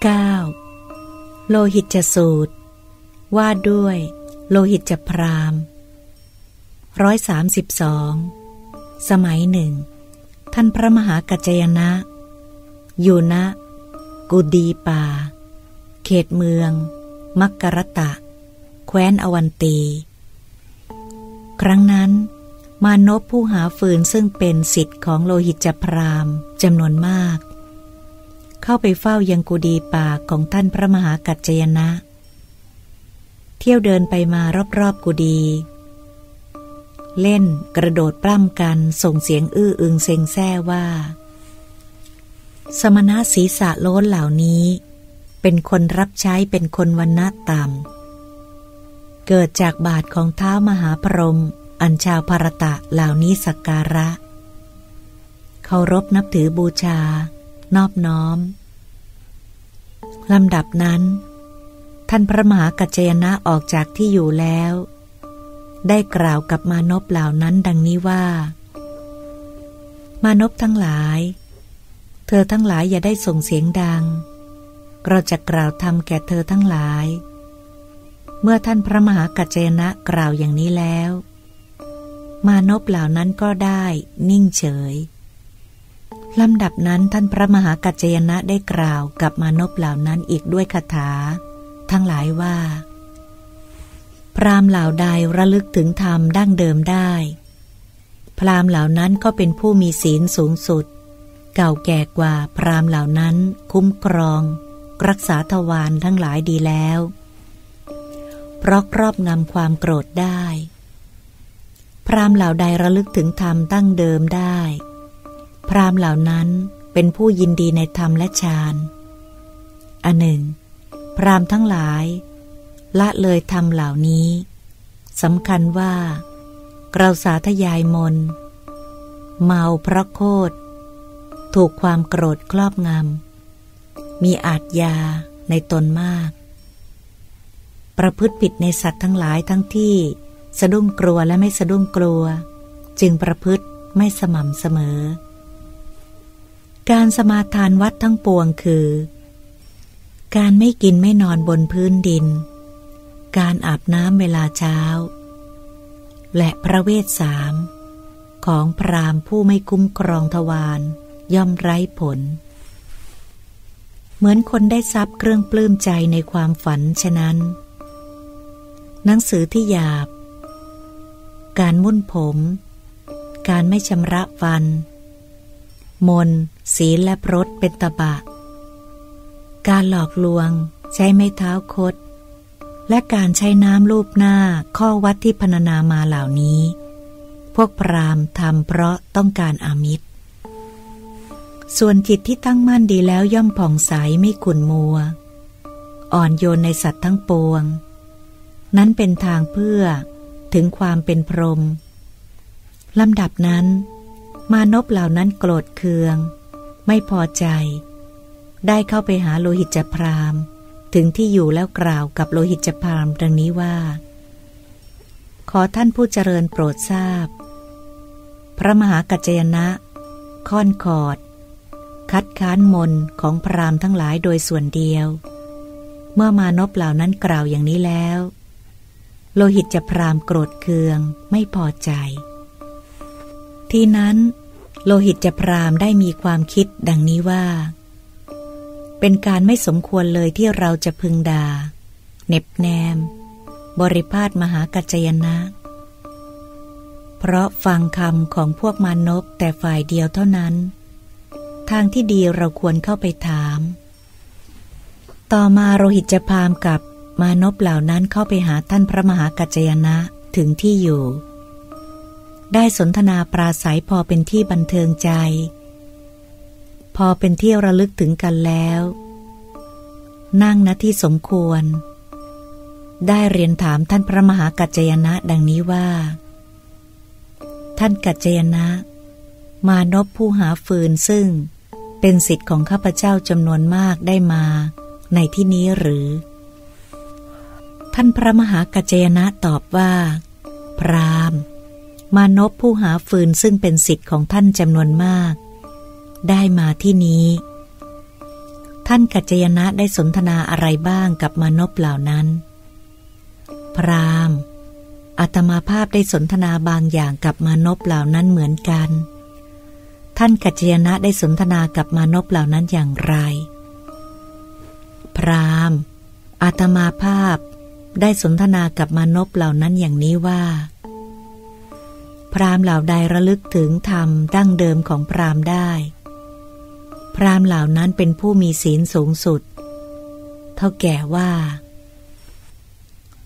9. โลหิตจสูตร ว่าด้วย โลหิตจพรามร้อยสามสิบสองสมัยหนึ่ง ท่านพระมหากัจจยนะ อยู่ณกุดีป่า เขตเมือง มักกรตะ แคว้นอวันตี ครั้งนั้น มานพผู้หาฟืนซึ่งเป็นสิทธิ์ของโลหิตจพรามจำนวนมาก เข้าไปเฝ้ายังกุดีป่าของท่านพระมหากัจจยนะ เที่ยวเดินไปมารอบๆกุดีเล่นกระโดดปล้ำกันส่งเสียงอื้ออึงเซ็งแซ่ว่า สมณะศีษะโล้นเหล่านี้ เป็นคนรับใช้เป็นคนวันณะต่ำเกิดจากบาทของเท้ามหาพรหมอันชาวภารตะเหล่านี้สักการะ เคารพนับถือบูชา นอบน้อมลำดับนั้น ท่านพระมหากัจจยนะออกจากที่อยู่แล้ว ได้กล่าวกับมานพเหล่านั้นดังนี้ว่า มานพทั้งหลาย เธอทั้งหลายอย่าได้ส่งเสียงดัง เราจะกล่าวทำแก่เธอทั้งหลาย เมื่อท่านพระมหากัจจยนะกล่าวอย่างนี้แล้ว มานพเหล่านั้นก็ได้นิ่งเฉย ลำดับนั้นท่านพระมหากัจจยนะได้กล่าวกับมานพเหล่านั้นอีกด้วยคาถา ทั้งหลายว่า พรามเหล่าใดระลึกถึงธรรมดั้งเดิมได้ พรามเหล่านั้นก็เป็นผู้มีศีลสูงสุด เก่าแก่กว่าพรามเหล่านั้นคุ้มครอง รักษาทวารทั้งหลายดีแล้ว เพราะครอบงำความโกรธได้ พรามเหล่าใดระลึกถึงธรรมตั้งเดิมได้ พราหมณ์เหล่านั้นเป็นผู้ยินดีในธรรมและฌานอันหนึ่ง พราหมณ์ทั้งหลาย ละเลยธรรมเหล่านี้สำคัญว่าเราสาธยายมน เมาพระโคตถูกความโกรธครอบงำ มีอาจยาในตนมาก ประพฤติผิดในสัตว์ทั้งหลายทั้งที่ สะดุ้งกลัวและไม่สะดุ้งกลัว จึงประพฤติไม่สม่ำเสมอ การสมาทานวัดทั้งปวงคือ การไม่กินไม่นอนบนพื้นดิน การอาบน้ำเวลาเช้า และพระเวทสามของพรามผู้ไม่คุ้มครองทวารย่อมไร้ผล เหมือนคนได้ทรัพย์เครื่องปลื้มใจในความฝันฉะนั้น หนังสือที่หยาบ การมุ่นผม การไม่ชำระฟัน มน ศีลและพรตเป็นตบะ การหลอกลวง ใช้ไม้เท้าคด และการใช้น้ำลูบหน้าข้อวัดที่พรรณนามาเหล่านี้ พวกพรามทำเพราะต้องการอามิตร ส่วนจิตที่ตั้งมั่นดีแล้วย่อมผ่องใสไม่ขุ่นมัว อ่อนโยนในสัตว์ทั้งปวง นั้นเป็นทางเพื่อถึงความเป็นพรหมลำดับนั้น มานพเหล่านั้นโกรธเคือง ไม่พอใจ ได้เข้าไปหาโลหิตจพราม ถึงที่อยู่แล้วกล่าวกับโลหิตจพรามดังนี้ว่า ขอท่านผู้เจริญโปรดทราบ พระมหากัจจยนะ ค่อนขอด คัดค้านมนของพรามทั้งหลายโดยส่วนเดียว เมื่อมานพเหล่านั้นกล่าวอย่างนี้แล้ว โลหิตจพรามโกรธเคืองไม่พอใจ ที่นั้น โลหิตจะพรามได้มีความคิดดังนี้ว่า เป็นการไม่สมควรเลยที่เราจะพึงดา่าเน็บแนม บริพาทมหากัจจยนะ เพราะฟังคำของพวกมานพแต่ฝ่ายเดียวเท่านั้น ทางที่ดีเราควรเข้าไปถาม ต่อมาโรหิตจะพามกับมานพเหล่านั้นเข้าไปหาท่านพระมหากัจจยนะถึงที่อยู่ ได้สนทนาปราศัยพอเป็นที่บันเทิงใจ พอเป็นที่ระลึกถึงกันแล้ว นั่งณที่สมควร ได้เรียนถามท่านพระมหากัจจยนะดังนี้ว่า ท่านกัจจยนะ มานพผู้หาฟืนซึ่งเป็นสิทธิ์ของข้าพเจ้าจำนวนมากได้มาในที่นี้หรือ ท่านพระมหากัจจยนะตอบว่า พราม มานพผู้หาฟืนซึ่งเป็นสิทธิ์ของท่านจำนวนมาก ได้มาที่นี้ ท่านกัจจยนะได้สนทนาอะไรบ้างกับมานพเหล่านั้น พรามอาตมาภาพได้สนทนาบางอย่างกับมานพเหล่านั้นเหมือนกัน ท่านกัจจยนะได้สนทนากับมานพเหล่านั้นอย่างไร พรามอาตมาภาพได้สนทนากับมานพเหล่านั้นอย่างนี้ว่า พรามเหล่าใดระลึกถึงธรรมดั้งเดิมของพรามได้ พรามเหล่านั้นเป็นผู้มีศีลสูงสุด เท่าแก่ว่า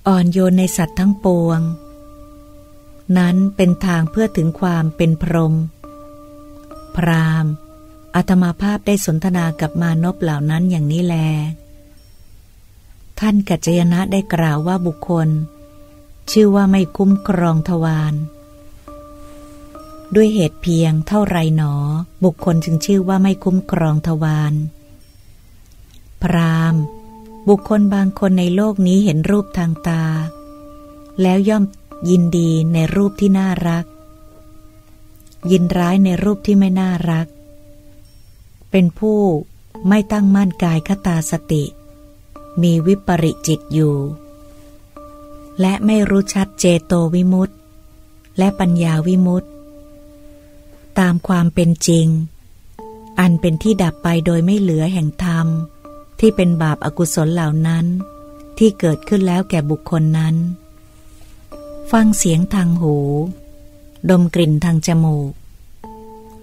อ่อนโยนในสัตว์ทั้งปวง นั้นเป็นทางเพื่อถึงความเป็นพรหมพรามอาตมาภาพได้สนทนากับมานพเหล่านั้นอย่างนี้แล ท่านกัจจยนะได้กล่าวว่าบุคคล ชื่อว่าไม่คุ้มครองทวาร ด้วยเหตุเพียงเท่าไรหนอ บุคคลจึงชื่อว่าไม่คุ้มครองทวารพรามบุคคลบางคนในโลกนี้เห็นรูปทางตา แล้วย่อมยินดีในรูปที่น่ารัก ยินร้ายในรูปที่ไม่น่ารัก เป็นผู้ไม่ตั้งมั่นกายคตาสติ มีวิปริจิตอยู่ และไม่รู้ชัดเจโตวิมุตต์และปัญญาวิมุตต์ ตามความเป็นจริง อันเป็นที่ดับไปโดยไม่เหลือแห่งธรรม ที่เป็นบาปอากุศลเหล่านั้น ที่เกิดขึ้นแล้วแก่บุคคลนั้น ฟังเสียงทางหู ดมกลิ่นทางจมูก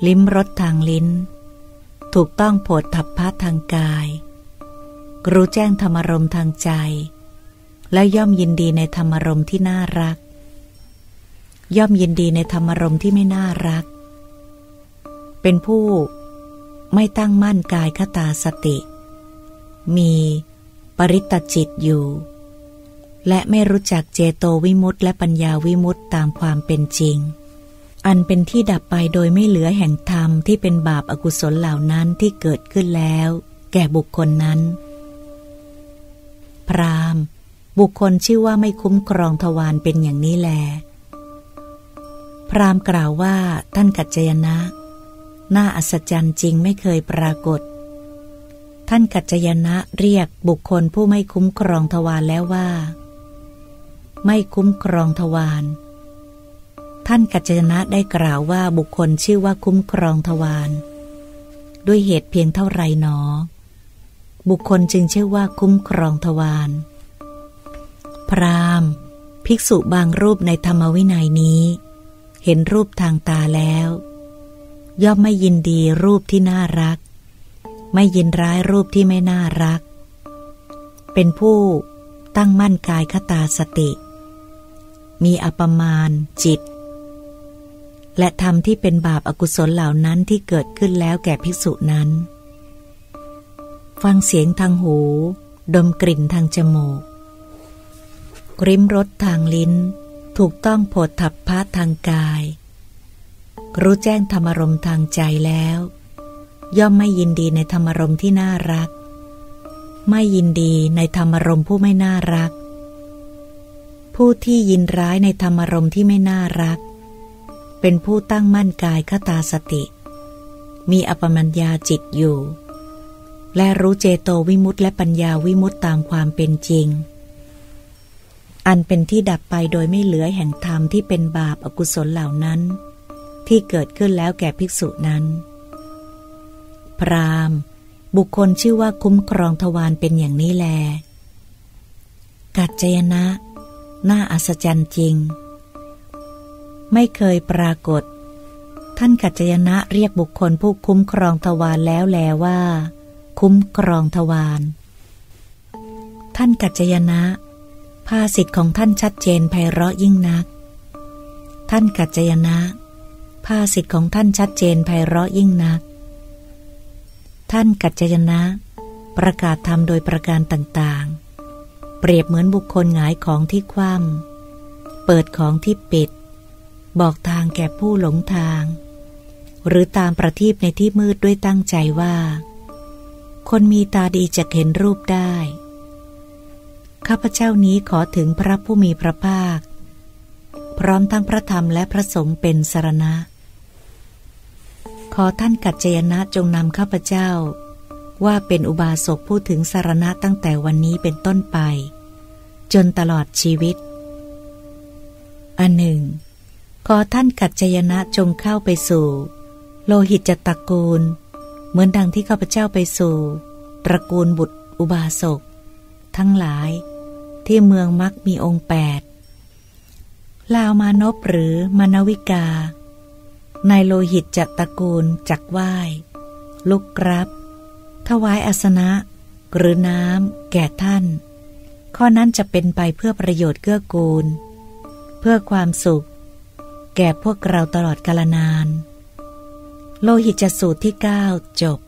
ลิ้มรสทางลิ้น ถูกต้องโผดทับพัทางกาย รู้แจ้งธรรมรมทางใจ และย่อมยินดีในธรรมรมที่น่ารัก ย่อมยินดีในธรรมรมที่ไม่น่ารัก เป็นผู้ไม่ตั้งมั่นกายคตาสติ มีปริตจิตอยู่ และไม่รู้จักเจโตวิมุตต์และปัญญาวิมุตต์ตามความเป็นจริง อันเป็นที่ดับไปโดยไม่เหลือแห่งธรรมที่เป็นบาปอากุศลเหล่านั้นที่เกิดขึ้นแล้ว แก่บุคคลนั้น พราหม์บุคคลชื่อว่าไม่คุ้มครองทวารเป็นอย่างนี้แล พราหม์กล่าวว่าท่านกัจจยนะ น่าอัศจรรย์จริงไม่เคยปรากฏ ท่านกัจจยนะเรียกบุคคลผู้ไม่คุ้มครองทวารแล้วว่า ไม่คุ้มครองทวารท่านกัจจยนะได้กล่าวว่าบุคคลชื่อว่าคุ้มครองทวารด้วยเหตุเพียงเท่าไรหนอ บุคคลจึงชื่อว่าคุ้มครองทวารพรามภิกษุบางรูปในธรรมวินัยนี้ เห็นรูปทางตาแล้ว ย่อมไม่ยินดีรูปที่น่ารัก ไม่ยินร้ายรูปที่ไม่น่ารัก เป็นผู้ตั้งมั่นกายคตาสติ มีอปมาณจิต และธรรมที่เป็นบาปอากุศลเหล่านั้นที่เกิดขึ้นแล้วแก่ภิกษุนั้น ฟังเสียงทางหู ดมกลิ่นทางจมูกริมรสทางลิ้น ถูกต้องโผดทับพาทางกาย รู้แจ้งธรรมรมทางใจแล้ว ย่อมไม่ยินดีในธรรมรมที่น่ารัก ไม่ยินดีในธรรมรมผู้ไม่น่ารัก ผู้ที่ยินร้ายในธรรมรมที่ไม่น่ารัก เป็นผู้ตั้งมั่นกายคตาสติ มีอปมัญญาจิตอยู่ และรู้เจโตวิมุตต์และปัญญาวิมุตต์ตามความเป็นจริงอันเป็นที่ดับไปโดยไม่เหลือแห่งธรรมที่เป็นบาปอากุศลเหล่านั้น ที่เกิดขึ้นแล้วแก่ภิกษุนั้น พรามบุคคลชื่อว่าคุ้มครองทวารเป็นอย่างนี้แล กัจจยนะ น่าอัศจรรย์จริง ไม่เคยปรากฏ ท่านกัจจยนะเรียกบุคคลผู้คุ้มครองทวารแล้วแลว่า คุ้มครองทวารท่านกัจจยนะ ภาสิทธิ์ของท่านชัดเจนไพเราะยิ่งนัก ท่านกัจจยนะ ภาสิทธิ์ของท่านชัดเจนไพเราะยิ่งนัก ท่านกัจจยนะ ประกาศธรรมโดยประการต่างๆ เปรียบเหมือนบุคคลหงายของที่คว่ำเปิดของที่ปิด บอกทางแก่ผู้หลงทาง หรือตามประทีปในที่มืดด้วยตั้งใจว่า คนมีตาดีจะเห็นรูปได้ ข้าพเจ้านี้ขอถึงพระผู้มีพระภาคพร้อมทั้งพระธรรมและพระสงฆ์เป็นสารณะ ขอท่านกัจเจยนะจงนำข้าพเจ้า ว่าเป็นอุบาสกพูดถึงสารณะตั้งแต่วันนี้เป็นต้นไป จนตลอดชีวิต อันหนึ่ง ขอท่านกัจจยนะจงเข้าไปสู่ โลหิตจตระกูล เหมือนดังที่ข้าพเจ้าไปสู่ ตระกูลบุตรอุบาสก ทั้งหลาย ที่เมืองมักมีองค์แปดลาวมานพหรือมานวิกา ในโลหิตจะตระกูลจักไหว้ลุกรับ ถวายอาสนะ หรือน้ำแก่ท่าน ข้อนั้นจะเป็นไปเพื่อประโยชน์เกื้อกูล เพื่อความสุข แก่พวกเราตลอดกาลนาน โลหิตจะสูตรที่เก้าจบ